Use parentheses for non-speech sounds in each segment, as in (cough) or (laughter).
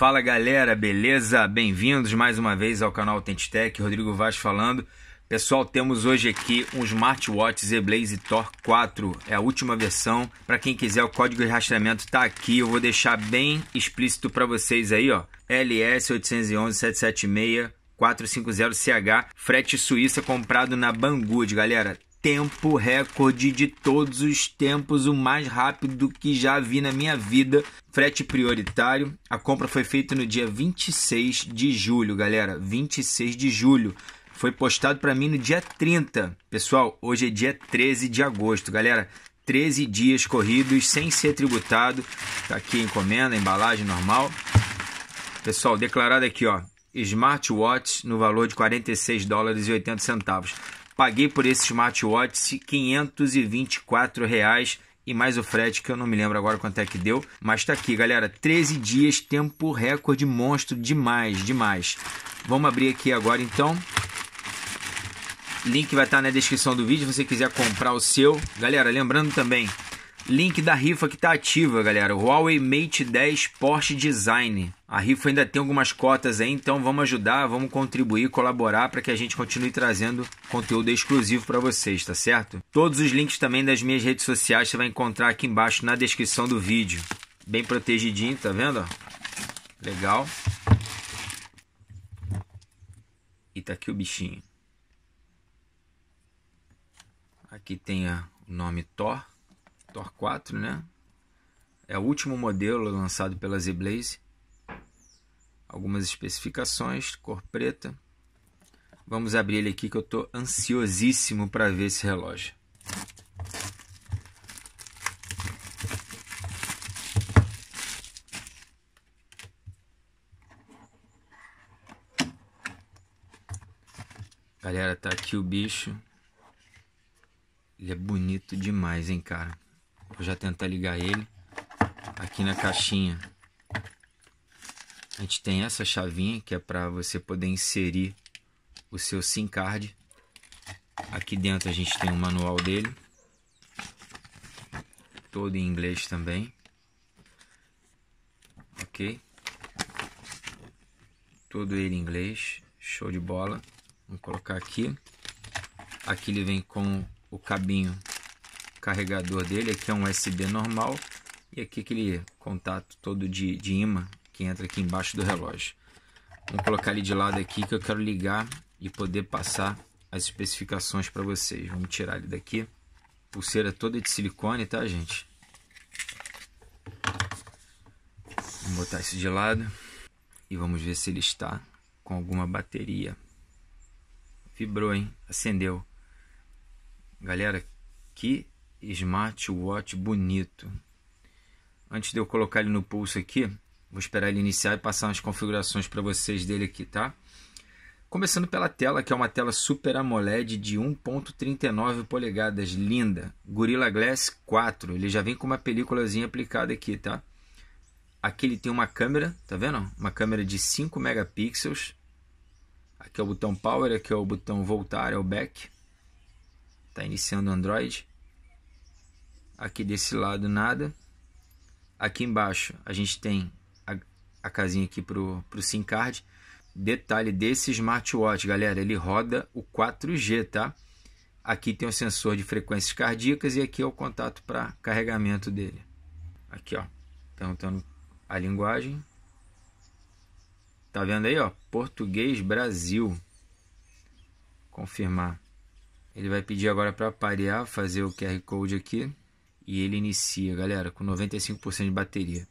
Fala galera, beleza? Bem-vindos mais uma vez ao canal Autentitech, Rodrigo Vaz falando. Pessoal, temos hoje aqui um smartwatch Blaze Tor 4, é a última versão. Para quem quiser, o código de rastreamento está aqui, eu vou deixar bem explícito para vocês aí, ó. LS 811 776 450CH, frete suíça comprado na Banggood, galera tempo recorde de todos os tempos, o mais rápido que já vi na minha vida. Frete prioritário. A compra foi feita no dia 26 de julho, galera. 26 de julho. Foi postado para mim no dia 30. Pessoal, hoje é dia 13 de agosto, galera. 13 dias corridos sem ser tributado. Tá aqui a encomenda, a embalagem normal. Pessoal, declarado aqui, ó, smartwatch no valor de 46 dólares e 80 centavos. Paguei por esse smartwatch 524 reais e mais o frete que eu não me lembro agora quanto é que deu, mas tá aqui, galera, 13 dias, tempo recorde monstro demais, demais. Vamos abrir aqui agora então. Link vai estar na descrição do vídeo se você quiser comprar o seu. Galera, lembrando também, Link da rifa que está ativa, galera. Huawei Mate 10 Porsche Design. A rifa ainda tem algumas cotas aí, então vamos ajudar, vamos contribuir, colaborar para que a gente continue trazendo conteúdo exclusivo para vocês, tá certo? Todos os links também das minhas redes sociais você vai encontrar aqui embaixo na descrição do vídeo. Bem protegidinho, tá vendo? Legal. E tá aqui o bichinho. Aqui tem o nome Thor. Tor 4, né? É o último modelo lançado pela Z-Blaze. Algumas especificações, cor preta. Vamos abrir ele aqui que eu estou ansiosíssimo para ver esse relógio. Galera, tá aqui o bicho. Ele é bonito demais, hein, cara. Vou já tentar ligar ele. Aqui na caixinha a gente tem essa chavinha que é para você poder inserir o seu SIM card. Aqui dentro a gente tem o manual dele. Todo em inglês também. Ok. Todo ele em inglês. Show de bola. Vamos colocar aqui. Aqui ele vem com o cabinho carregador dele. Aqui é um USB normal e aqui aquele contato todo de, de imã que entra aqui embaixo do relógio. Vamos colocar ele de lado aqui que eu quero ligar e poder passar as especificações para vocês. Vamos tirar ele daqui. Pulseira toda de silicone, tá, gente? Vamos botar isso de lado e vamos ver se ele está com alguma bateria. Vibrou, hein? Acendeu. Galera, que smartwatch bonito. Antes de eu colocar ele no pulso aqui, vou esperar ele iniciar e passar umas configurações para vocês dele aqui, tá? Começando pela tela, que é uma tela Super AMOLED de 1.39 polegadas, linda. Gorilla Glass 4, ele já vem com uma películazinha aplicada aqui, tá? Aqui ele tem uma câmera, tá vendo? Uma câmera de 5 megapixels. Aqui é o botão Power, aqui é o botão Voltar, é o Back. Tá iniciando o Android. Aqui desse lado nada. Aqui embaixo a gente tem a, a casinha aqui pro, pro SIM card. Detalhe desse smartwatch, galera, ele roda o 4G, tá? Aqui tem o sensor de frequências cardíacas e aqui é o contato para carregamento dele. Aqui, ó, perguntando a linguagem. Tá vendo aí, ó? Português Brasil. Confirmar. Ele vai pedir agora para parear, fazer o QR Code aqui e ele inicia, galera, com 95% de bateria.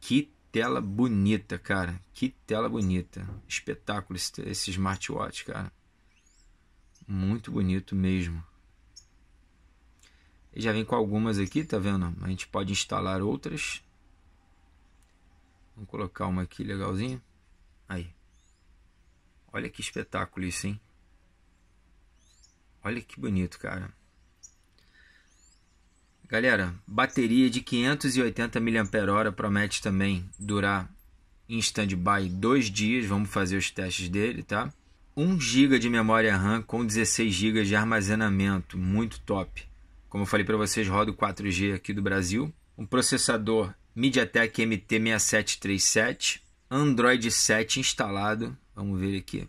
Que tela bonita, cara. Que tela bonita. Espetáculo esse, esse smartwatch, cara. Muito bonito mesmo. Ele já vem com algumas aqui, tá vendo? A gente pode instalar outras. Vamos colocar uma aqui legalzinha. Aí. Olha que espetáculo isso, hein? Olha que bonito, cara. Galera, bateria de 580 mAh promete também durar em stand-by dois dias. Vamos fazer os testes dele, tá? 1 GB de memória RAM com 16 GB de armazenamento, muito top. Como eu falei para vocês, roda o 4G aqui do Brasil. Um processador MediaTek MT6737. Android 7 instalado. Vamos ver aqui.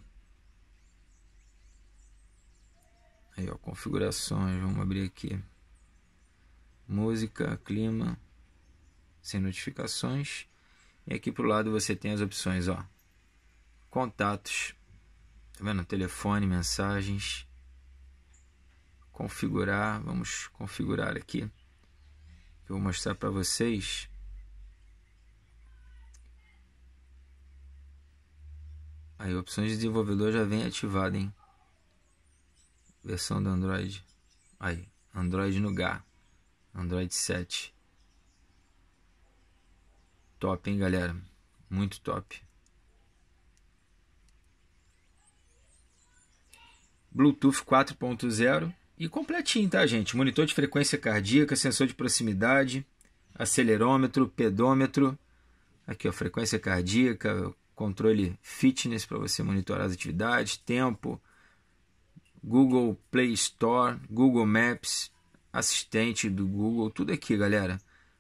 Aí, ó, configurações, vamos abrir aqui. Música, clima, sem notificações. E aqui pro lado você tem as opções, ó. Contatos. Tá vendo? Telefone, mensagens. Configurar, vamos configurar aqui. Eu vou mostrar para vocês. Aí, opções de desenvolvedor já vem ativada, hein? Versão do Android. Aí, Android no GA. Android 7. Top, hein, galera? Muito top. Bluetooth 4.0 e completinho, tá, gente? Monitor de frequência cardíaca, sensor de proximidade, acelerômetro, pedômetro. Aqui, ó, frequência cardíaca, controle fitness para você monitorar as atividades, tempo, Google Play Store, Google Maps, assistente do Google, tudo aqui, galera.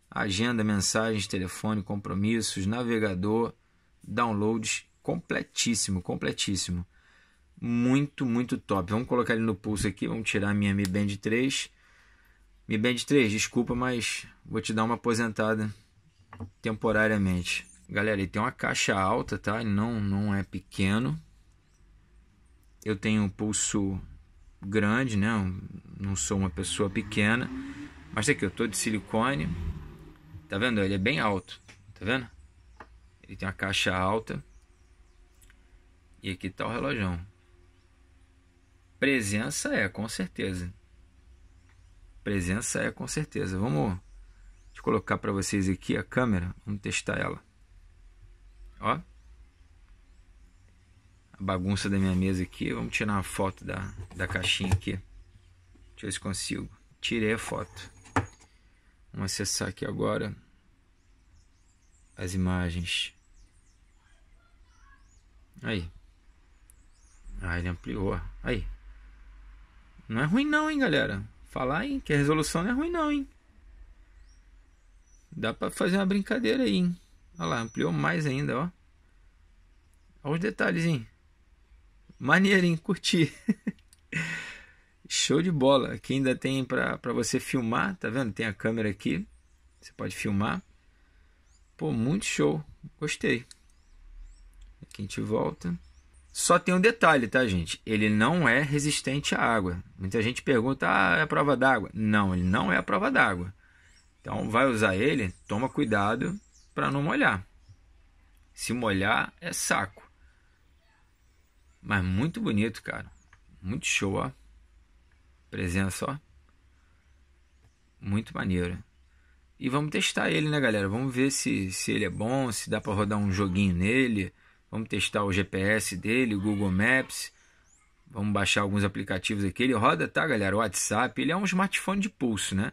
Agenda, mensagens, telefone, compromissos, navegador, downloads, completíssimo, completíssimo. Muito, muito top. Vamos colocar ele no pulso aqui, vamos tirar a minha Mi Band 3. Mi Band 3, desculpa, mas vou te dar uma aposentada temporariamente. Galera, ele tem uma caixa alta, tá? Não, não é pequeno. Eu tenho um pulso grande, né? Não sou uma pessoa pequena. Mas aqui, eu tô de silicone. Tá vendo? Ele é bem alto. Tá vendo? Ele tem uma caixa alta. E aqui tá o relógio. Presença é, com certeza. Presença é, com certeza. Vamos colocar para vocês aqui a câmera. Vamos testar ela. Ó. A bagunça da minha mesa aqui. Vamos tirar uma foto da, da caixinha aqui. Deixa eu ver se consigo. Tirei a foto. Vamos acessar aqui agora as imagens. Aí. Ah, ele ampliou. Aí. Não é ruim não, hein, galera. Falar, hein, que a resolução não é ruim não, hein. Dá pra fazer uma brincadeira aí, hein. Olha lá, ampliou mais ainda, ó. Olha os detalhes, hein? Maneiro, hein? Curti. (laughs) Show de bola. Aqui ainda tem para você filmar, tá vendo? Tem a câmera aqui. Você pode filmar. Pô, muito show. Gostei. Aqui a gente volta. Só tem um detalhe, tá, gente? Ele não é resistente à água. Muita gente pergunta: ah, é a prova d'água? Não, ele não é a prova d'água. Então, vai usar ele, toma cuidado para não molhar. Se molhar é saco. Mas muito bonito, cara. Muito show, ó. Presença, ó. Muito maneiro. E vamos testar ele, né, galera? Vamos ver se, se ele é bom, se dá para rodar um joguinho nele. Vamos testar o GPS dele, o Google Maps. Vamos baixar alguns aplicativos aqui. Ele roda, tá, galera? O WhatsApp. Ele é um smartphone de pulso, né?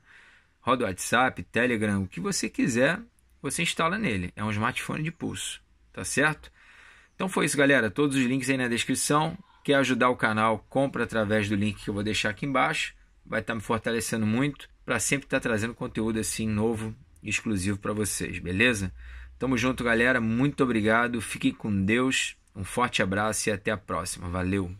Roda o WhatsApp, Telegram, o que você quiser você instala nele. É um smartphone de pulso, tá certo? Então foi isso, galera. Todos os links aí na descrição. Quer ajudar o canal? Compra através do link que eu vou deixar aqui embaixo. Vai estar tá me fortalecendo muito para sempre estar tá trazendo conteúdo assim novo e exclusivo para vocês, beleza? Tamo junto, galera. Muito obrigado. Fique com Deus. Um forte abraço e até a próxima. Valeu.